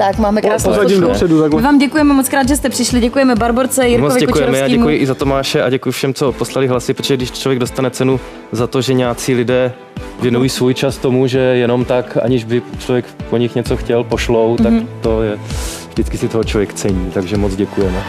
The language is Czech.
Tak, máme krásnou Posadím dopředu. My vám děkujeme moc krát, že jste přišli. Děkujeme Barborce, Moc Jirkovi děkujeme, já děkuji i za Tomáše a děkuji všem, co poslali hlasy, protože když člověk dostane cenu za to, že nějací lidé věnují svůj čas tomu, že jenom tak, aniž by člověk po nich něco chtěl, pošlou, tak mhm. to je, vždycky si toho člověk cení, takže moc děkujeme.